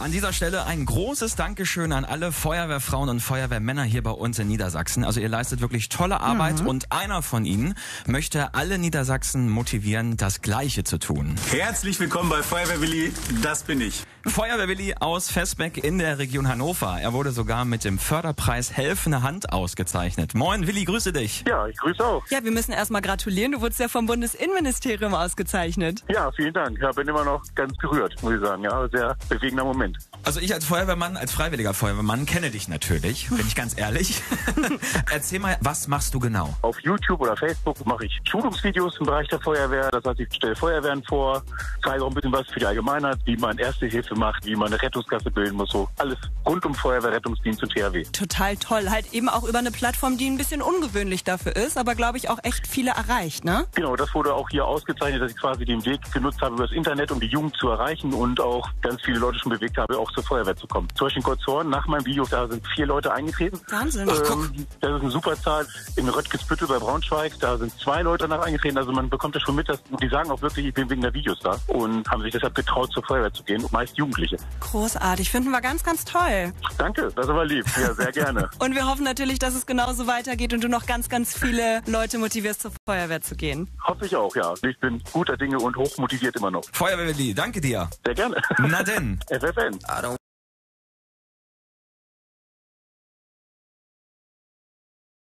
An dieser Stelle ein großes Dankeschön an alle Feuerwehrfrauen und Feuerwehrmänner hier bei uns in Niedersachsen. Also ihr leistet wirklich tolle Arbeit und einer von ihnen möchte alle Niedersachsen motivieren, das Gleiche zu tun. Herzlich willkommen bei Feuerwehr Willi, das bin ich. Feuerwehrwilli aus Vesbeck in der Region Hannover. Er wurde sogar mit dem Förderpreis Helfende Hand ausgezeichnet. Moin Willi, grüße dich. Ja, ich grüße auch. Ja, wir müssen erstmal gratulieren. Du wurdest ja vom Bundesinnenministerium ausgezeichnet. Ja, vielen Dank. Ja, bin immer noch ganz gerührt, muss ich sagen. Ja, sehr bewegender Moment. Also ich als Feuerwehrmann, als freiwilliger Feuerwehrmann kenne dich natürlich, bin ich ganz ehrlich. Erzähl mal, was machst du genau? Auf YouTube oder Facebook mache ich Schulungsvideos im Bereich der Feuerwehr. Das heißt, ich stelle Feuerwehren vor, zeige auch ein bisschen was für die Allgemeinheit, wie man Erste Hilfe macht, wie man eine Rettungsgasse bilden muss. So alles rund um Feuerwehr, Rettungsdienst und THW. Total toll. Halt eben auch über eine Plattform, die ein bisschen ungewöhnlich dafür ist, aber glaube ich auch echt viele erreicht, ne? Genau, das wurde auch hier ausgezeichnet, dass ich quasi den Weg genutzt habe über das Internet, um die Jugend zu erreichen und auch ganz viele Leute schon bewegt habe, auch zur Feuerwehr zu kommen. Zum Beispiel in Kurzhorn, nach meinem Video, da sind vier Leute eingetreten. Wahnsinn. Ähm, das ist eine super Zahl. In Röttgesbüttel bei Braunschweig, da sind zwei Leute danach eingetreten. Also man bekommt das schon mit, dass die sagen auch wirklich, ich bin wegen der Videos da und haben sich deshalb getraut, zur Feuerwehr zu gehen. Meist Jugendliche. Großartig. Finden wir ganz, ganz toll. Danke, das ist aber lieb. Ja, sehr gerne. Und wir hoffen natürlich, dass es genauso weitergeht und du noch ganz, ganz viele Leute motivierst, zur Feuerwehr zu gehen. Hoffe ich auch, ja. Ich bin guter Dinge und hochmotiviert immer noch. Feuerwehrwilli, danke dir. Sehr gerne. Na denn. I don't